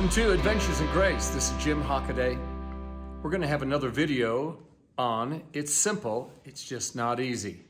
Welcome to Adventures in Grace. This is Jim Hockaday. We're going to have another video on It's Simple, It's Just Not Easy.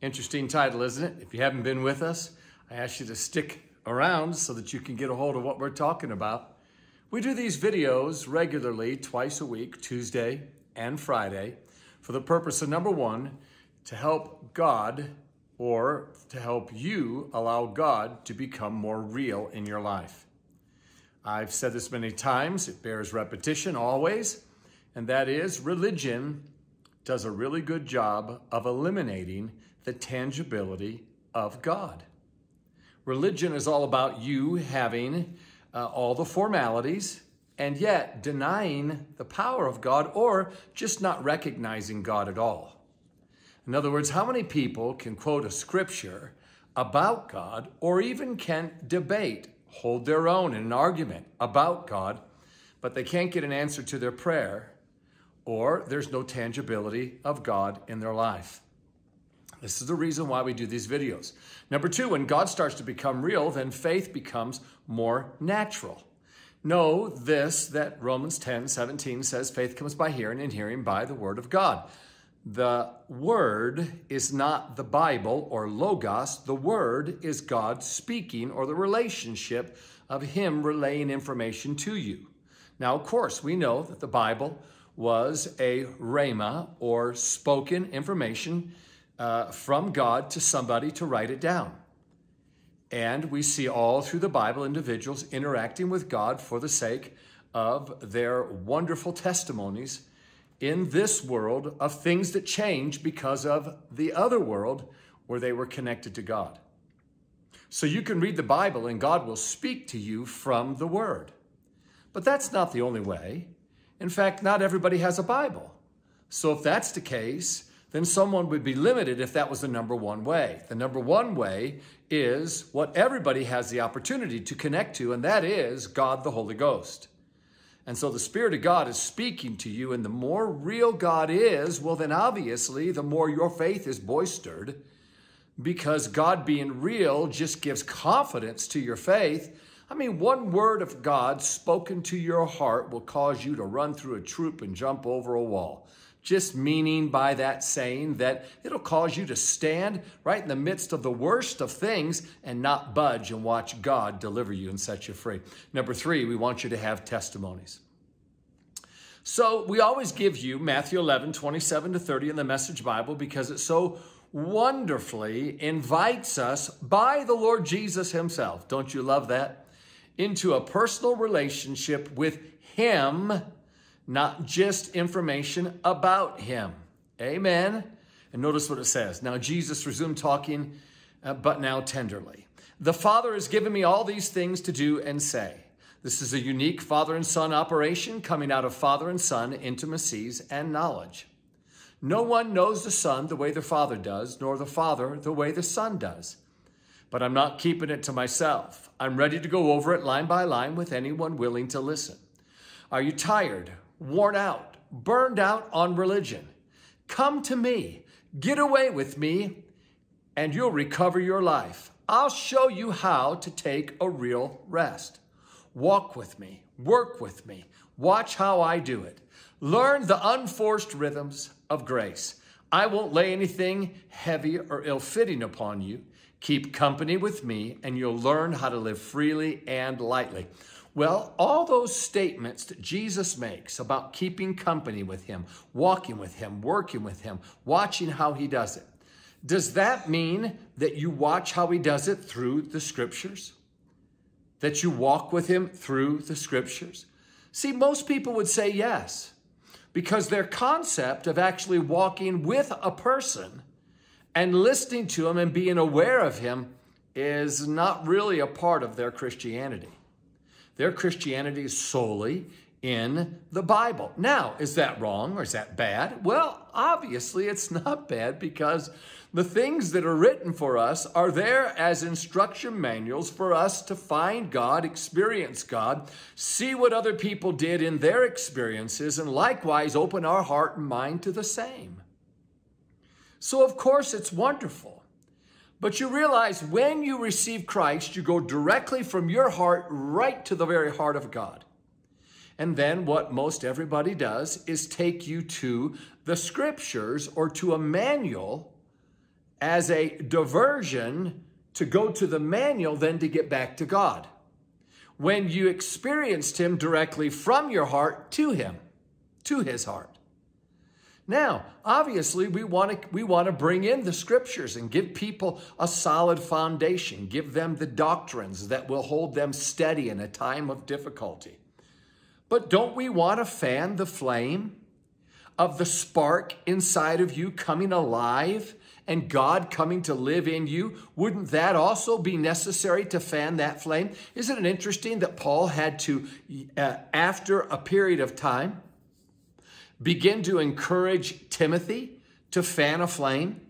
Interesting title, isn't it? If you haven't been with us, I ask you to stick around so that you can get a hold of what we're talking about. We do these videos regularly, twice a week, Tuesday and Friday, for the purpose of number one, to help God or to help you allow God to become more real in your life. I've said this many times, it bears repetition always, and that is religion does a really good job of eliminating the tangibility of God. Religion is all about you having uh, all the formalities and yet denying the power of God or just not recognizing God at all. In other words, how many people can quote a scripture about God or even can debate hold their own in an argument about God, but they can't get an answer to their prayer, or there's no tangibility of God in their life. This is the reason why we do these videos. Number two, when God starts to become real, then faith becomes more natural. Know this that Romans 10 17 says, faith comes by hearing, and hearing by the word of God. The word is not the Bible or Logos. The word is God speaking or the relationship of Him relaying information to you. Now, of course, we know that the Bible was a rhema or spoken information uh, from God to somebody to write it down. And we see all through the Bible individuals interacting with God for the sake of their wonderful testimonies in this world of things that change because of the other world where they were connected to God. So you can read the Bible and God will speak to you from the Word. But that's not the only way. In fact, not everybody has a Bible. So if that's the case, then someone would be limited if that was the number one way. The number one way is what everybody has the opportunity to connect to, and that is God the Holy Ghost. And so the Spirit of God is speaking to you, and the more real God is, well, then obviously the more your faith is boistered because God being real just gives confidence to your faith. I mean, one word of God spoken to your heart will cause you to run through a troop and jump over a wall. Just meaning by that saying that it'll cause you to stand right in the midst of the worst of things and not budge and watch God deliver you and set you free. Number three, we want you to have testimonies. So we always give you Matthew 11, 27 to 30 in the Message Bible because it so wonderfully invites us by the Lord Jesus Himself. Don't you love that? Into a personal relationship with Him not just information about him. Amen. And notice what it says. Now Jesus resumed talking, uh, but now tenderly. The Father has given me all these things to do and say. This is a unique father and son operation coming out of father and son intimacies and knowledge. No one knows the son the way the father does, nor the father the way the son does. But I'm not keeping it to myself. I'm ready to go over it line by line with anyone willing to listen. Are you tired? Worn out, burned out on religion. Come to me, get away with me, and you'll recover your life. I'll show you how to take a real rest. Walk with me, work with me, watch how I do it. Learn the unforced rhythms of grace. I won't lay anything heavy or ill fitting upon you. Keep company with me, and you'll learn how to live freely and lightly. Well, all those statements that Jesus makes about keeping company with him, walking with him, working with him, watching how he does it, does that mean that you watch how he does it through the scriptures? That you walk with him through the scriptures? See, most people would say yes, because their concept of actually walking with a person and listening to him and being aware of him is not really a part of their Christianity. Their Christianity is solely in the Bible. Now, is that wrong or is that bad? Well, obviously it's not bad because the things that are written for us are there as instruction manuals for us to find God, experience God, see what other people did in their experiences, and likewise open our heart and mind to the same. So, of course, it's wonderful. But you realize when you receive Christ, you go directly from your heart right to the very heart of God. And then what most everybody does is take you to the scriptures or to a manual as a diversion to go to the manual, then to get back to God. When you experienced Him directly from your heart to Him, to His heart. Now, obviously, we want to we want to bring in the scriptures and give people a solid foundation, give them the doctrines that will hold them steady in a time of difficulty. But don't we want to fan the flame of the spark inside of you coming alive and God coming to live in you? Wouldn't that also be necessary to fan that flame? Isn't it interesting that Paul had to, uh, after a period of time, begin to encourage Timothy to fan a flame?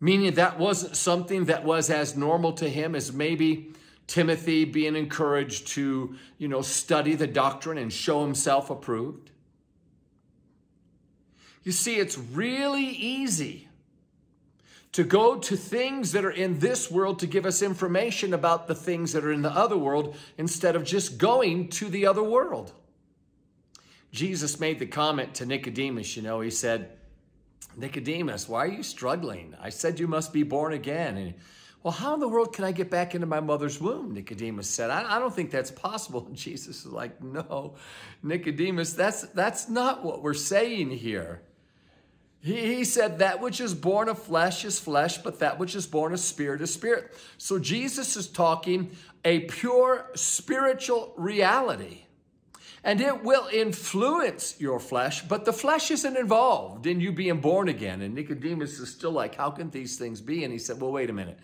Meaning that wasn't something that was as normal to him as maybe Timothy being encouraged to, you know, study the doctrine and show himself approved. You see, it's really easy to go to things that are in this world to give us information about the things that are in the other world instead of just going to the other world. Jesus made the comment to Nicodemus, you know, he said, Nicodemus, why are you struggling? I said you must be born again. And, well, how in the world can I get back into my mother's womb? Nicodemus said, I, I don't think that's possible. And Jesus is like, no, Nicodemus, that's, that's not what we're saying here. He, he said, that which is born of flesh is flesh, but that which is born of spirit is spirit. So Jesus is talking a pure spiritual reality and it will influence your flesh, but the flesh isn't involved in you being born again. And Nicodemus is still like, How can these things be? And he said, Well, wait a minute.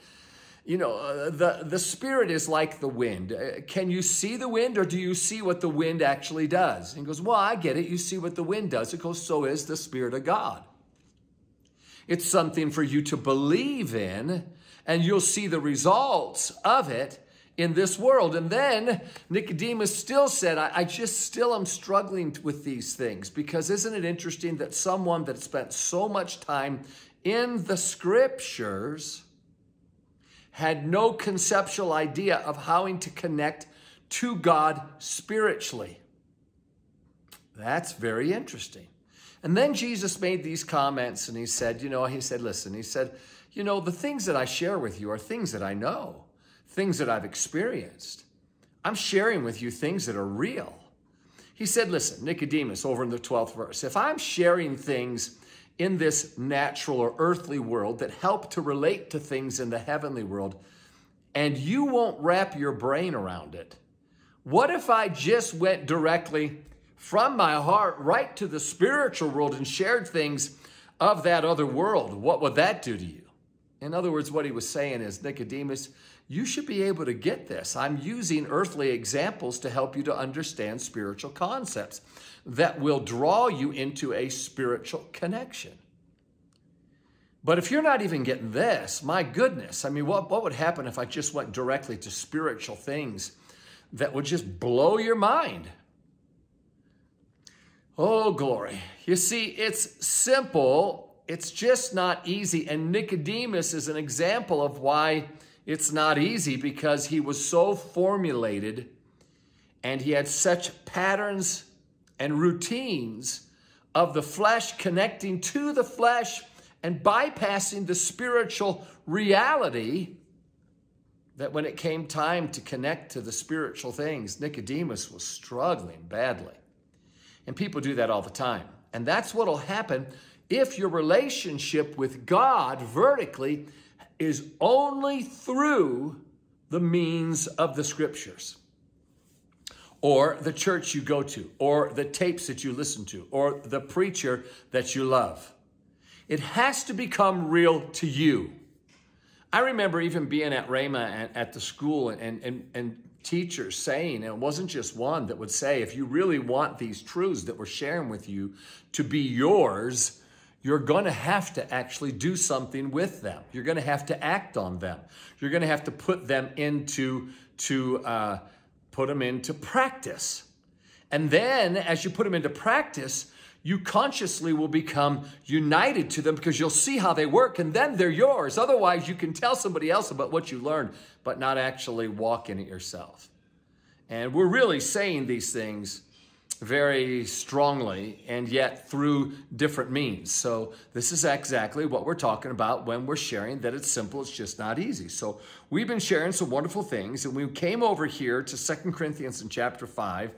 You know, uh, the, the spirit is like the wind. Uh, can you see the wind or do you see what the wind actually does? And he goes, Well, I get it. You see what the wind does. It goes, So is the Spirit of God. It's something for you to believe in, and you'll see the results of it in this world. And then Nicodemus still said, I, I, just still am struggling with these things because isn't it interesting that someone that spent so much time in the scriptures had no conceptual idea of how to connect to God spiritually? That's very interesting. And then Jesus made these comments and he said, you know, he said, listen, he said, you know, the things that I share with you are things that I know things that I've experienced. I'm sharing with you things that are real. He said, listen, Nicodemus, over in the 12th verse, if I'm sharing things in this natural or earthly world that help to relate to things in the heavenly world, and you won't wrap your brain around it, what if I just went directly from my heart right to the spiritual world and shared things of that other world? What would that do to you? In other words, what he was saying is, Nicodemus, you should be able to get this. I'm using earthly examples to help you to understand spiritual concepts that will draw you into a spiritual connection. But if you're not even getting this, my goodness, I mean, what, what would happen if I just went directly to spiritual things that would just blow your mind? Oh, glory. You see, it's simple, it's just not easy. And Nicodemus is an example of why it's not easy because he was so formulated and he had such patterns and routines of the flesh connecting to the flesh and bypassing the spiritual reality that when it came time to connect to the spiritual things, Nicodemus was struggling badly. And people do that all the time. And that's what will happen if your relationship with God vertically is only through the means of the scriptures or the church you go to or the tapes that you listen to or the preacher that you love. It has to become real to you. I remember even being at Rhema at, at the school and, and, and teachers saying, and it wasn't just one that would say, if you really want these truths that we're sharing with you to be yours, you're going to have to actually do something with them. You're going to have to act on them. You're going to have to put them into to uh, put them into practice. And then, as you put them into practice, you consciously will become united to them because you'll see how they work and then they're yours. Otherwise, you can tell somebody else about what you learned, but not actually walk in it yourself. And we're really saying these things very strongly and yet through different means. So this is exactly what we're talking about when we're sharing that it's simple, it's just not easy. So we've been sharing some wonderful things and we came over here to Second Corinthians in chapter 5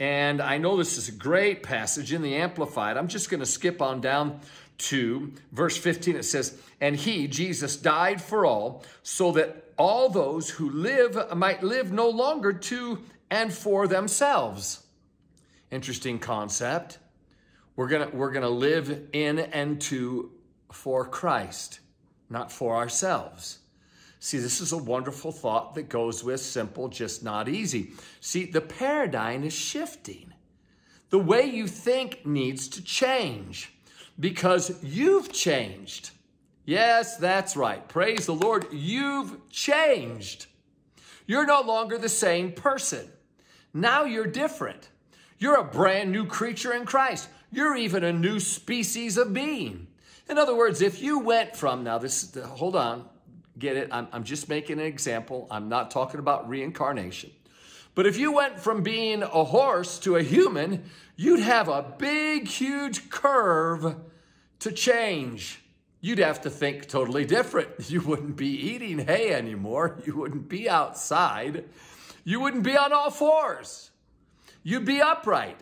and I know this is a great passage in the Amplified. I'm just going to skip on down to verse 15. It says, And he, Jesus, died for all, so that all those who live might live no longer to and for themselves. Interesting concept. We're to we're going to live in and to for Christ, not for ourselves. See, this is a wonderful thought that goes with simple, just not easy. See, the paradigm is shifting. The way you think needs to change because you've changed. Yes, that's right. Praise the Lord. You've changed. You're no longer the same person. Now you're different. You're a brand new creature in Christ. You're even a new species of being. In other words, if you went from, now this, hold on, Get it? I'm, I'm just making an example. I'm not talking about reincarnation. But if you went from being a horse to a human, you'd have a big, huge curve to change. You'd have to think totally different. You wouldn't be eating hay anymore. You wouldn't be outside. You wouldn't be on all fours. You'd be upright.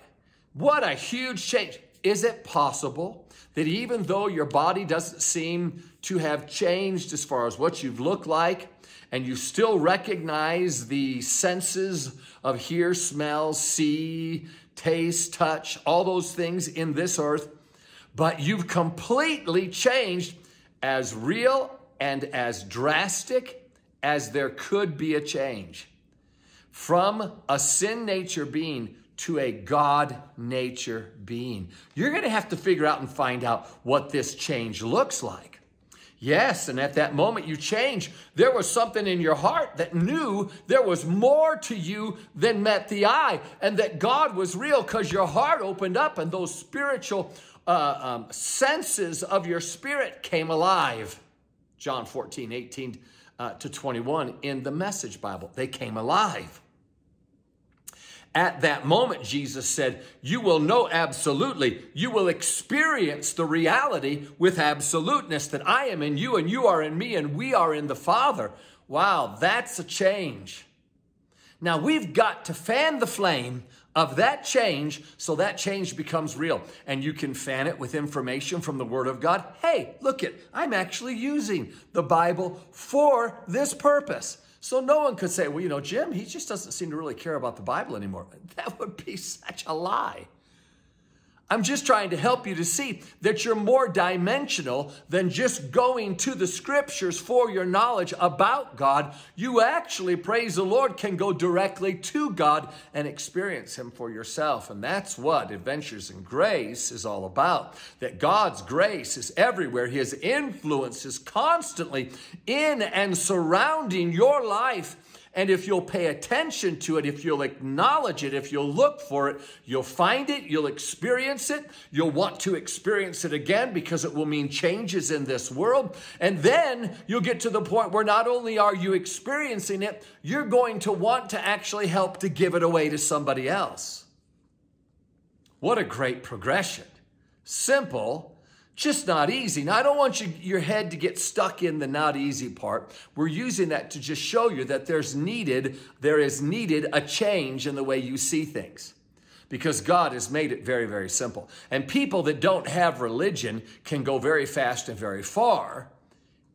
What a huge change. Is it possible that even though your body doesn't seem to have changed as far as what you've looked like, and you still recognize the senses of hear, smell, see, taste, touch, all those things in this earth, but you've completely changed as real and as drastic as there could be a change. From a sin nature being to a God nature being. You're going to have to figure out and find out what this change looks like. Yes, and at that moment you change. There was something in your heart that knew there was more to you than met the eye, and that God was real because your heart opened up and those spiritual uh, um, senses of your spirit came alive. John 14, 18 uh, to 21 in the Message Bible. They came alive. At that moment, Jesus said, You will know absolutely, you will experience the reality with absoluteness that I am in you and you are in me and we are in the Father. Wow, that's a change. Now we've got to fan the flame of that change so that change becomes real. And you can fan it with information from the Word of God. Hey, look it, I'm actually using the Bible for this purpose. So no one could say, well, you know, Jim, he just doesn't seem to really care about the Bible anymore. That would be such a lie. I'm just trying to help you to see that you're more dimensional than just going to the scriptures for your knowledge about God. You actually, praise the Lord, can go directly to God and experience Him for yourself. And that's what Adventures in Grace is all about. That God's grace is everywhere, His influence is constantly in and surrounding your life and if you'll pay attention to it, if you'll acknowledge it, if you'll look for it, you'll find it, you'll experience it, you'll want to experience it again because it will mean changes in this world. And then you'll get to the point where not only are you experiencing it, you're going to want to actually help to give it away to somebody else. What a great progression. Simple, just not easy. Now, I don't want you, your head to get stuck in the not easy part. We're using that to just show you that there's needed, there is needed a change in the way you see things because God has made it very, very simple. And people that don't have religion can go very fast and very far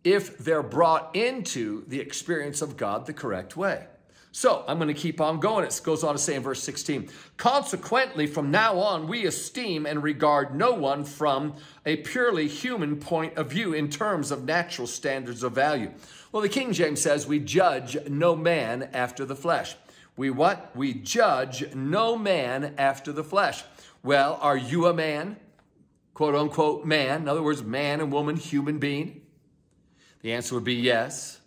if they're brought into the experience of God the correct way. So I'm going to keep on going. It goes on to say in verse 16, consequently, from now on, we esteem and regard no one from a purely human point of view in terms of natural standards of value. Well, the King James says, we judge no man after the flesh. We what? We judge no man after the flesh. Well, are you a man? Quote unquote man. In other words, man and woman, human being. The answer would be yes.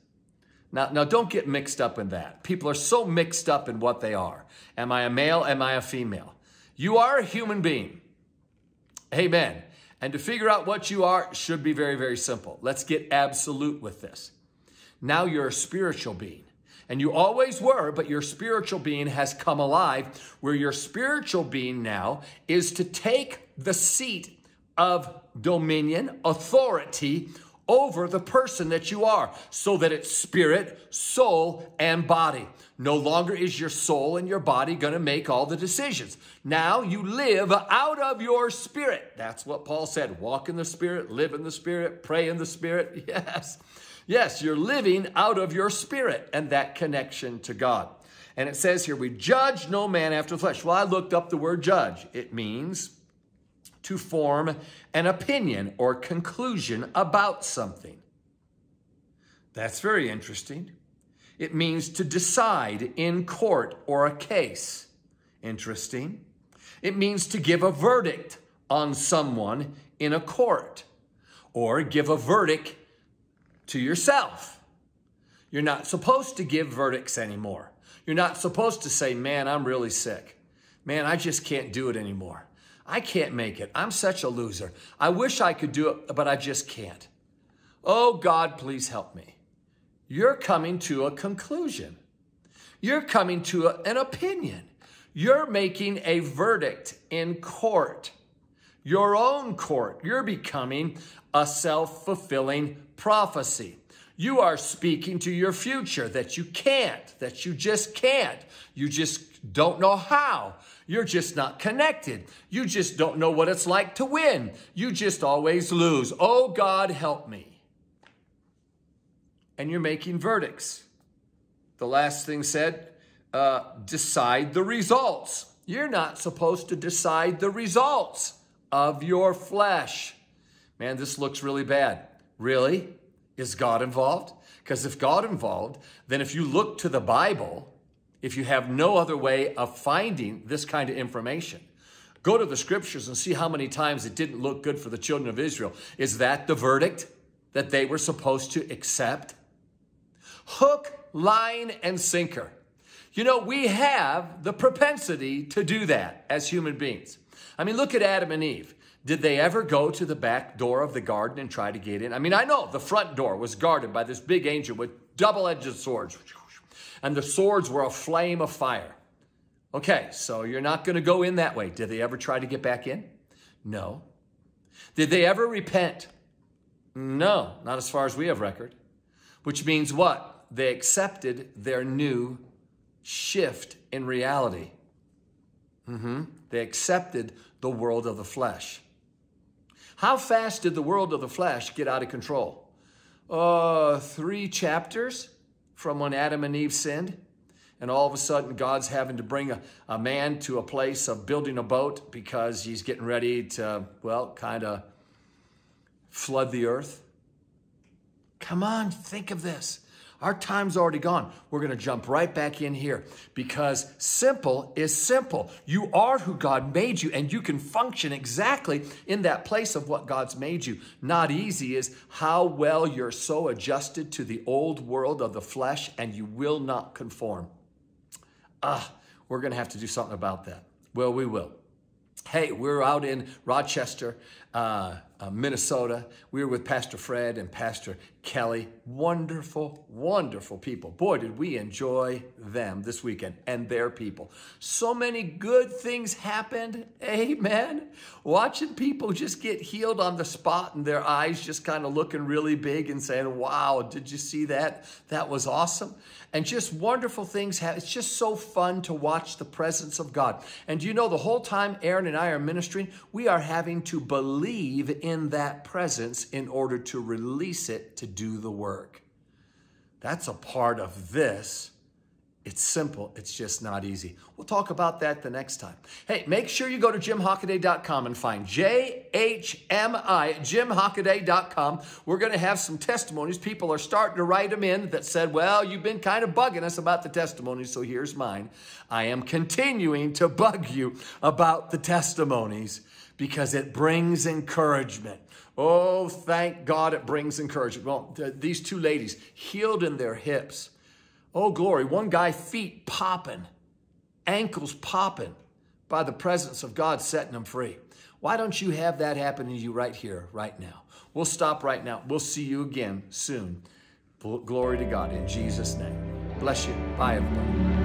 Now, now don't get mixed up in that. People are so mixed up in what they are. Am I a male? Am I a female? You are a human being. Amen. And to figure out what you are should be very, very simple. Let's get absolute with this. Now you're a spiritual being. And you always were, but your spiritual being has come alive, where your spiritual being now is to take the seat of dominion, authority over the person that you are, so that it's spirit, soul, and body. No longer is your soul and your body going to make all the decisions. Now you live out of your spirit. That's what Paul said. Walk in the spirit, live in the spirit, pray in the spirit. Yes. Yes, you're living out of your spirit and that connection to God. And it says here, we judge no man after the flesh. Well, I looked up the word judge. It means to form an opinion or conclusion about something. That's very interesting. It means to decide in court or a case. Interesting. It means to give a verdict on someone in a court or give a verdict to yourself. You're not supposed to give verdicts anymore. You're not supposed to say, man, I'm really sick. Man, I just can't do it anymore. I can't make it. I'm such a loser. I wish I could do it, but I just can't. Oh, God, please help me. You're coming to a conclusion. You're coming to a, an opinion. You're making a verdict in court, your own court. You're becoming a self fulfilling prophecy. You are speaking to your future that you can't, that you just can't. You just don't know how. You're just not connected. You just don't know what it's like to win. You just always lose. Oh, God, help me. And you're making verdicts. The last thing said, uh, decide the results. You're not supposed to decide the results of your flesh. Man, this looks really bad. Really? Is God involved? Because if God involved, then if you look to the Bible, if you have no other way of finding this kind of information, go to the scriptures and see how many times it didn't look good for the children of Israel. Is that the verdict that they were supposed to accept? Hook, line, and sinker. You know, we have the propensity to do that as human beings. I mean, look at Adam and Eve. Did they ever go to the back door of the garden and try to get in? I mean, I know the front door was guarded by this big angel with double edged swords, and the swords were a flame of fire. Okay, so you're not going to go in that way. Did they ever try to get back in? No. Did they ever repent? No, not as far as we have record. Which means what? They accepted their new shift in reality. Mm-hmm. They accepted the world of the flesh. How fast did the world of the flesh get out of control? Uh, three chapters from when Adam and Eve sinned. And all of a sudden, God's having to bring a, a man to a place of building a boat because he's getting ready to, well, kind of flood the earth. Come on, think of this. Our time's already gone. We're going to jump right back in here because simple is simple. You are who God made you, and you can function exactly in that place of what God's made you. Not easy is how well you're so adjusted to the old world of the flesh and you will not conform. Ah, we're going to have to do something about that. Well, we will. Hey, we're out in Rochester, uh, uh, Minnesota. We were with Pastor Fred and Pastor Kelly. Wonderful, wonderful people. Boy, did we enjoy them this weekend and their people. So many good things happened. Amen. Watching people just get healed on the spot and their eyes just kind of looking really big and saying, wow, did you see that? That was awesome. And just wonderful things. It's just so fun to watch the presence of God. And you know, the whole time Aaron and I are ministering, we are having to believe in that presence in order to release it to do the work. That's a part of this. It's simple, it's just not easy. We'll talk about that the next time. Hey, make sure you go to jimhockaday.com and find J H M I at jimhockaday.com. We're going to have some testimonies. People are starting to write them in that said, Well, you've been kind of bugging us about the testimonies, so here's mine. I am continuing to bug you about the testimonies because it brings encouragement. Oh, thank God it brings encouragement. Well, th- these two ladies healed in their hips. Oh, glory. One guy, feet popping, ankles popping by the presence of God setting them free. Why don't you have that happen to you right here, right now? We'll stop right now. We'll see you again soon. Glory to God in Jesus' name. Bless you. Bye, everybody.